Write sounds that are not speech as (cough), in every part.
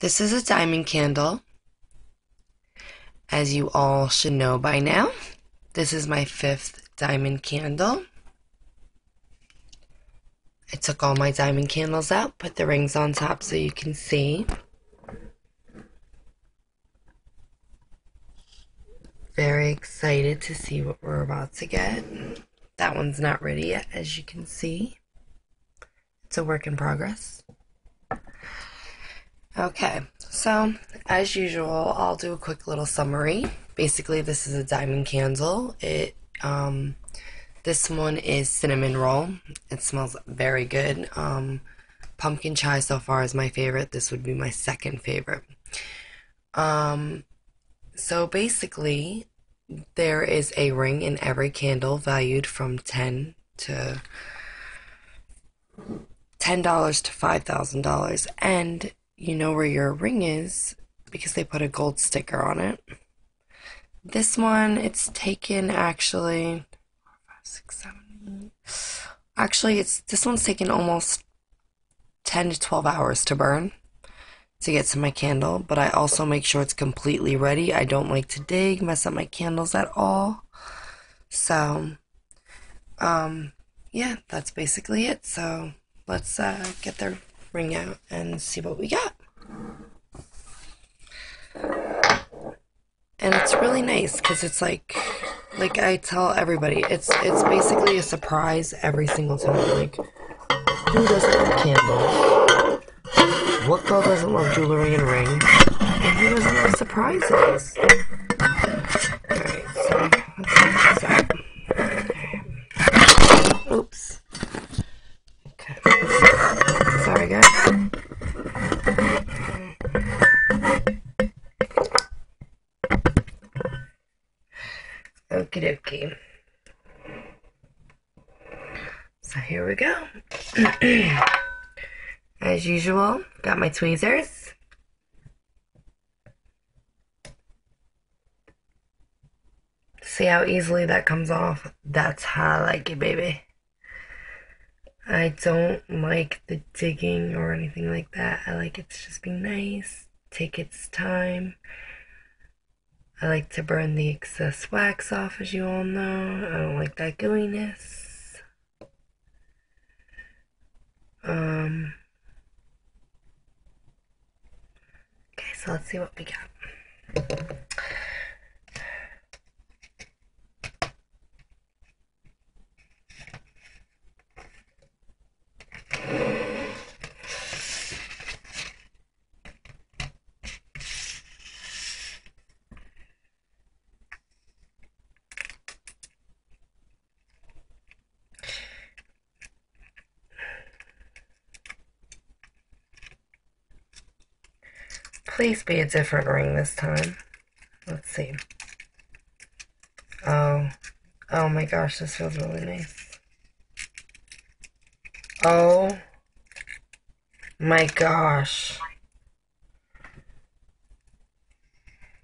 This is a diamond candle. As you all should know by now, this is my fifth diamond candle. I took all my diamond candles out, put the rings on top so you can see. Very excited to see what we're about to get. That one's not ready yet, as you can see. It's a work in progress. Okay, so as usual, I'll do a quick little summary. Basically, this is a diamond candle. It um, this one is cinnamon roll. It smells very good. Um, pumpkin chai so far is my favorite. This would be my second favorite. Um, so basically, there is a ring in every candle valued from ten to ten dollars to five thousand dollars, and you know where your ring is because they put a gold sticker on it. This one, it's taken actually. Actually, it's this one's taken almost ten to twelve hours to burn to get to my candle, but I also make sure it's completely ready. I don't like to dig, mess up my candles at all. So, um, yeah, that's basically it. So let's uh, get the ring out and see what we got. And it's really nice because it's like, like I tell everybody, it's it's basically a surprise every single time. Like, who doesn't love candles? What girl doesn't love jewelry and rings? And who doesn't love surprises? Alright, so let's check this out. Oops. Okay. Sorry, guys. Dokie. So here we go. (clears throat) As usual, got my tweezers. See how easily that comes off? That's how I like it, baby. I don't like the digging or anything like that. I like it to just be nice, take its time. I like to burn the excess wax off, as you all know. I don't like that gooiness. Um. Okay, so let's see what we got. Please be a different ring this time. Let's see. Oh, oh my gosh, this feels really nice. Oh my gosh.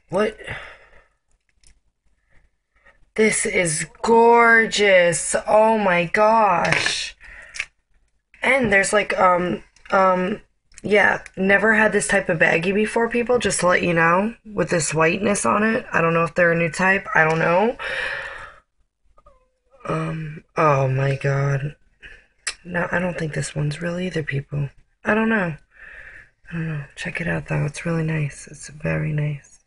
What? This is gorgeous. Oh my gosh. And there's like, um, um, yeah, never had this type of baggie before, people, just to let you know, with this whiteness on it. I don't know if they're a new type. I don't know. Um, oh my god. No, I don't think this one's real either, people. I don't know. I don't know. Check it out, though. It's really nice. It's very nice.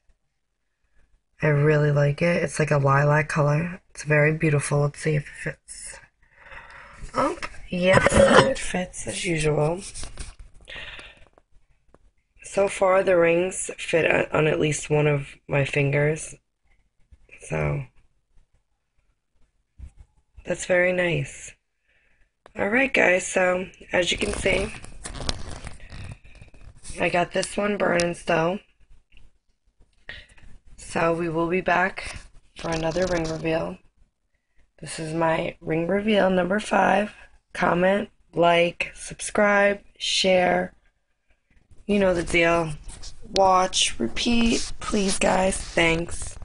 I really like it. It's like a lilac color. It's very beautiful. Let's see if it fits. Oh, yes, it fits as usual. So far, the rings fit on at least one of my fingers. So, that's very nice. Alright, guys, so as you can see, I got this one burning still. So, we will be back for another ring reveal. This is my ring reveal number five. Comment, like, subscribe, share. You know the deal. Watch, repeat, please, guys. Thanks.